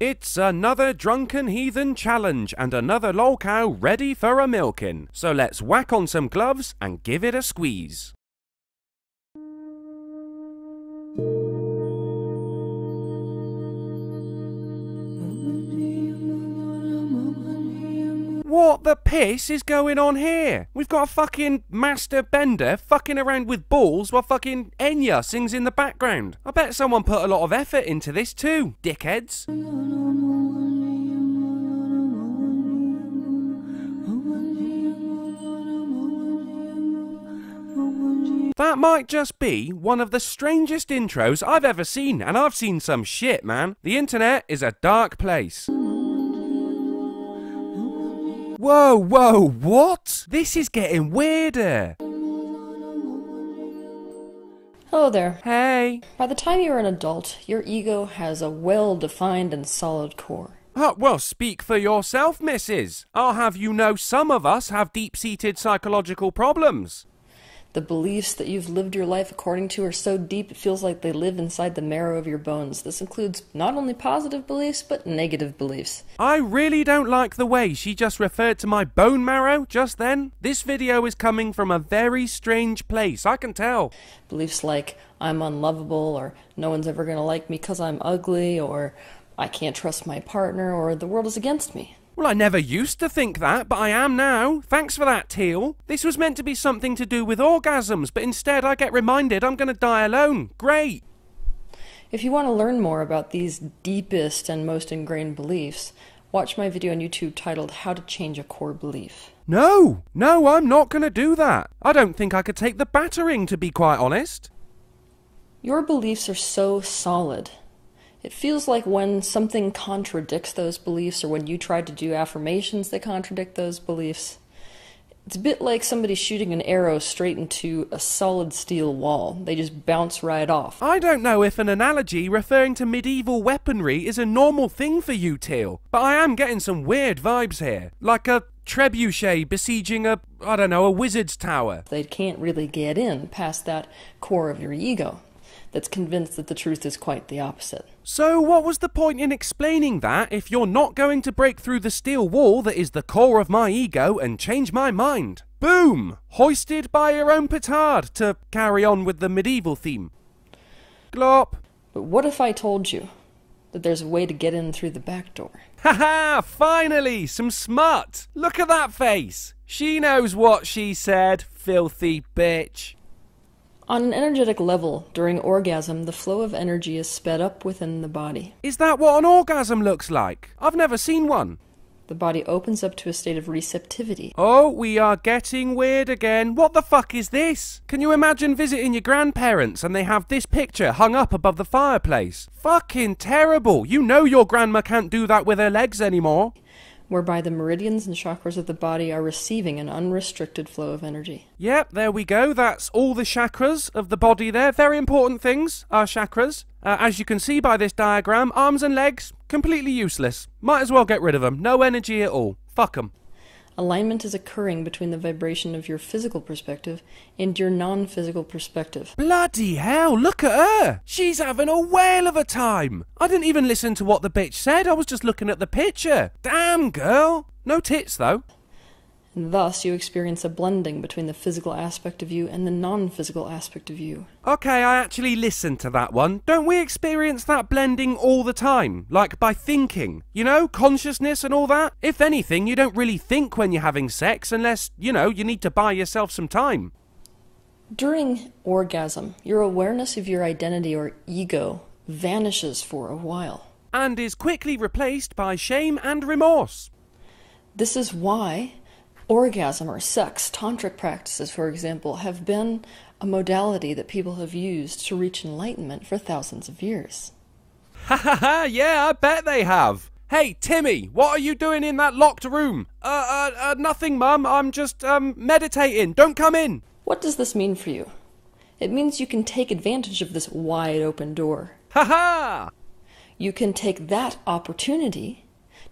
It's another drunken heathen challenge and another lol cow ready for a milking. So let's whack on some gloves and give it a squeeze. What the piss is going on here? We've got a fucking master bender fucking around with balls while fucking Enya sings in the background. I bet someone put a lot of effort into this too, dickheads. That might just be one of the strangest intros I've ever seen, and I've seen some shit, man. The internet is a dark place. Whoa, whoa, what? This is getting weirder. Hello there. Hey. By the time you're an adult, your ego has a well defined and solid core. Oh, well, speak for yourself, missus. I'll have you know some of us have deep seated psychological problems. The beliefs that you've lived your life according to are so deep it feels like they live inside the marrow of your bones. This includes not only positive beliefs, but negative beliefs. I really don't like the way she just referred to my bone marrow just then. This video is coming from a very strange place, I can tell. Beliefs like, I'm unlovable, or no one's ever gonna like me because I'm ugly, or I can't trust my partner, or the world is against me. Well, I never used to think that, but I am now. Thanks for that, Teal. This was meant to be something to do with orgasms, but instead I get reminded I'm going to die alone. Great. If you want to learn more about these deepest and most ingrained beliefs, watch my video on YouTube titled How to Change a Core Belief. No, no, I'm not going to do that. I don't think I could take the battering, to be quite honest. Your beliefs are so solid it feels like when something contradicts those beliefs or when you try to do affirmations that contradict those beliefs, it's a bit like somebody shooting an arrow straight into a solid steel wall. They just bounce right off. I don't know if an analogy referring to medieval weaponry is a normal thing for you, Teal, but I am getting some weird vibes here. Like a trebuchet besieging a, I don't know, a wizard's tower. They can't really get in past that core of your ego that's convinced that the truth is quite the opposite. So, what was the point in explaining that if you're not going to break through the steel wall that is the core of my ego and change my mind? Boom! Hoisted by your own petard to carry on with the medieval theme. Glop. But what if I told you that there's a way to get in through the back door? Haha! Finally! Some smut! Look at that face! She knows what she said, filthy bitch. On an energetic level, during orgasm, the flow of energy is sped up within the body. Is that what an orgasm looks like? I've never seen one. The body opens up to a state of receptivity. Oh, we are getting weird again. What the fuck is this? Can you imagine visiting your grandparents and they have this picture hung up above the fireplace? Fucking terrible. You know your grandma can't do that with her legs anymore whereby the meridians and chakras of the body are receiving an unrestricted flow of energy. Yep, there we go. That's all the chakras of the body there. Very important things are chakras. Uh, as you can see by this diagram, arms and legs, completely useless. Might as well get rid of them. No energy at all. Fuck them alignment is occurring between the vibration of your physical perspective and your non physical perspective. Bloody hell, look at her! She's having a whale of a time! I didn't even listen to what the bitch said, I was just looking at the picture. Damn, girl! No tits, though and thus you experience a blending between the physical aspect of you and the non physical aspect of you. Okay, I actually listened to that one. Don't we experience that blending all the time? Like by thinking, you know, consciousness and all that? If anything, you don't really think when you're having sex unless, you know, you need to buy yourself some time. During orgasm, your awareness of your identity or ego vanishes for a while. And is quickly replaced by shame and remorse. This is why orgasm or sex, tantric practices, for example, have been a modality that people have used to reach enlightenment for thousands of years. Ha ha ha, yeah, I bet they have. Hey, Timmy, what are you doing in that locked room? Uh, uh, uh nothing, Mum. I'm just, um, meditating. Don't come in. What does this mean for you? It means you can take advantage of this wide open door. Ha ha! You can take that opportunity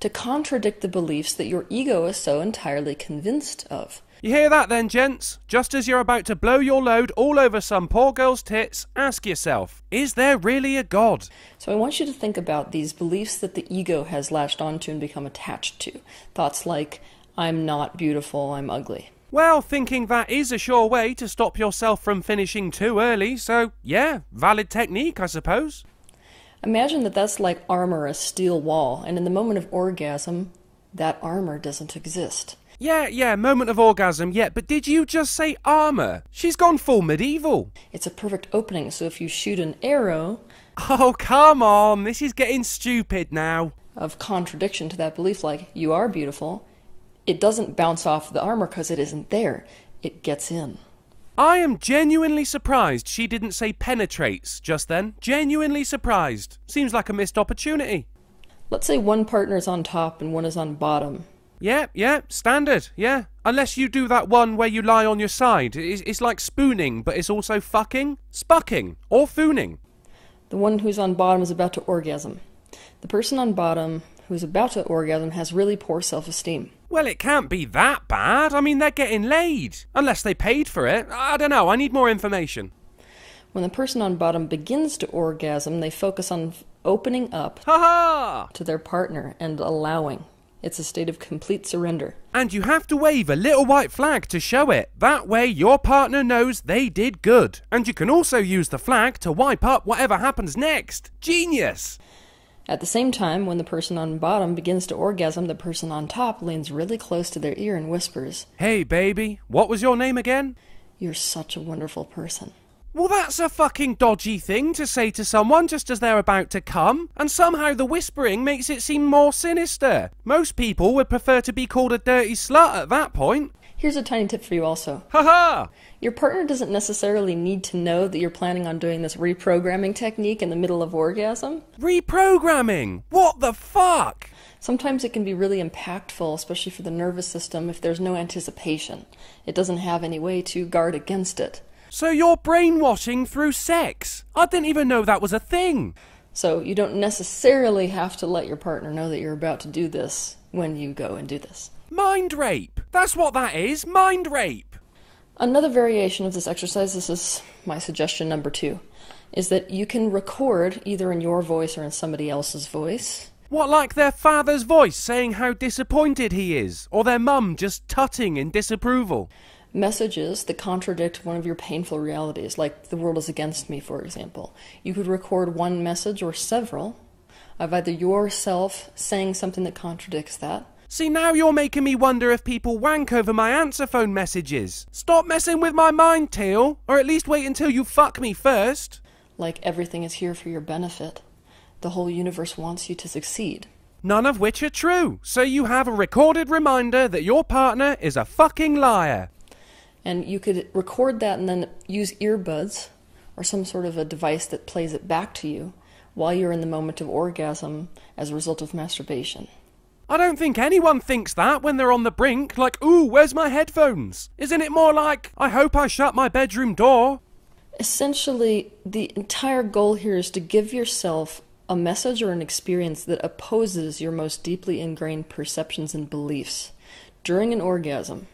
to contradict the beliefs that your ego is so entirely convinced of. You hear that then, gents? Just as you're about to blow your load all over some poor girl's tits, ask yourself, is there really a God? So I want you to think about these beliefs that the ego has latched onto and become attached to. Thoughts like, I'm not beautiful, I'm ugly. Well, thinking that is a sure way to stop yourself from finishing too early, so yeah, valid technique, I suppose. Imagine that that's like armor a steel wall, and in the moment of orgasm, that armor doesn't exist. Yeah, yeah, moment of orgasm, yeah, but did you just say armor? She's gone full medieval. It's a perfect opening, so if you shoot an arrow Oh, come on, this is getting stupid now. of contradiction to that belief, like you are beautiful, it doesn't bounce off the armor because it isn't there. It gets in. I am genuinely surprised she didn't say penetrates just then. Genuinely surprised. Seems like a missed opportunity. Let's say one partner is on top and one is on bottom. Yeah, yeah, standard, yeah. Unless you do that one where you lie on your side. It's, it's like spooning, but it's also fucking, spucking, or fooning. The one who's on bottom is about to orgasm. The person on bottom who's about to orgasm has really poor self esteem. Well, it can't be that bad. I mean, they're getting laid. Unless they paid for it. I don't know, I need more information. When the person on bottom begins to orgasm, they focus on opening up Ha ha! to their partner and allowing. It's a state of complete surrender. And you have to wave a little white flag to show it. That way, your partner knows they did good. And you can also use the flag to wipe up whatever happens next. Genius! At the same time, when the person on bottom begins to orgasm, the person on top leans really close to their ear and whispers, Hey, baby, what was your name again? You're such a wonderful person. Well, that's a fucking dodgy thing to say to someone just as they're about to come, and somehow the whispering makes it seem more sinister. Most people would prefer to be called a dirty slut at that point. Here's a tiny tip for you also. Ha ha! Your partner doesn't necessarily need to know that you're planning on doing this reprogramming technique in the middle of orgasm. Reprogramming! What the fuck? Sometimes it can be really impactful, especially for the nervous system, if there's no anticipation. It doesn't have any way to guard against it. So you're brainwashing through sex? I didn't even know that was a thing. So you don't necessarily have to let your partner know that you're about to do this when you go and do this. Mind rape! That's what that is, mind rape! Another variation of this exercise, this is my suggestion number two, is that you can record either in your voice or in somebody else's voice. What, like their father's voice saying how disappointed he is? Or their mum just tutting in disapproval? Messages that contradict one of your painful realities, like the world is against me, for example. You could record one message or several of either yourself saying something that contradicts that, See, now you're making me wonder if people wank over my answer phone messages. Stop messing with my mind, Teal. Or at least wait until you fuck me first. like everything is here for your benefit. The whole universe wants you to succeed. None of which are true. So you have a recorded reminder that your partner is a fucking liar. And you could record that and then use earbuds or some sort of a device that plays it back to you while you're in the moment of orgasm as a result of masturbation. I don't think anyone thinks that when they're on the brink, like, ooh, where's my headphones? Isn't it more like, I hope I shut my bedroom door? Essentially, the entire goal here is to give yourself a message or an experience that opposes your most deeply ingrained perceptions and beliefs during an orgasm.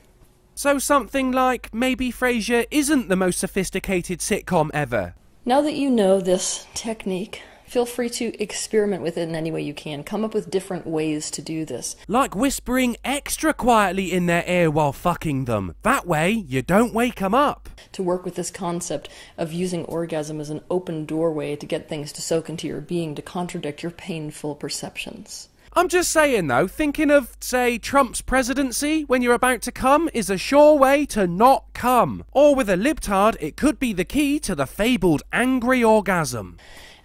So something like, maybe Frasier isn't the most sophisticated sitcom ever. Now that you know this technique, feel free to experiment with it in any way you can. Come up with different ways to do this. Like whispering extra quietly in their ear while fucking them. That way, you don't wake them up. To work with this concept of using orgasm as an open doorway to get things to soak into your being to contradict your painful perceptions. I'm just saying though, thinking of, say, Trump's presidency when you're about to come is a sure way to not come. Or with a libtard, it could be the key to the fabled angry orgasm.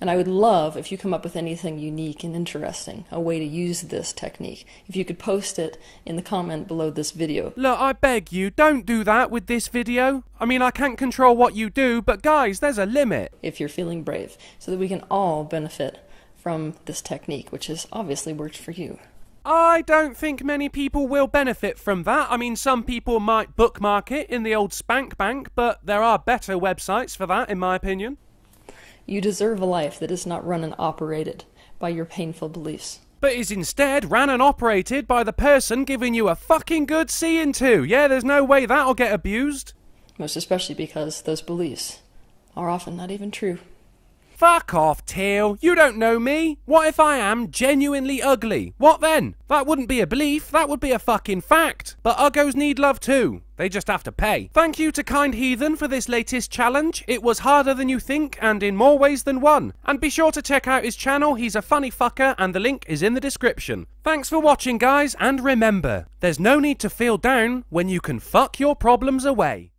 And I would love if you come up with anything unique and interesting, a way to use this technique. If you could post it in the comment below this video. Look, I beg you, don't do that with this video. I mean, I can't control what you do, but guys, there's a limit. if you're feeling brave, so that we can all benefit from this technique, which has obviously worked for you. I don't think many people will benefit from that. I mean, some people might bookmark it in the old Spank Bank, but there are better websites for that, in my opinion. You deserve a life that is not run and operated by your painful beliefs. but is instead ran and operated by the person giving you a fucking good seeing to. Yeah, there's no way that'll get abused. Most especially because those beliefs are often not even true. Fuck off, Teal. You don't know me. What if I am genuinely ugly? What then? That wouldn't be a belief, that would be a fucking fact. But uggos need love too. They just have to pay. Thank you to Kind Heathen for this latest challenge. It was harder than you think and in more ways than one. And be sure to check out his channel, he's a funny fucker, and the link is in the description. Thanks for watching, guys, and remember, there's no need to feel down when you can fuck your problems away.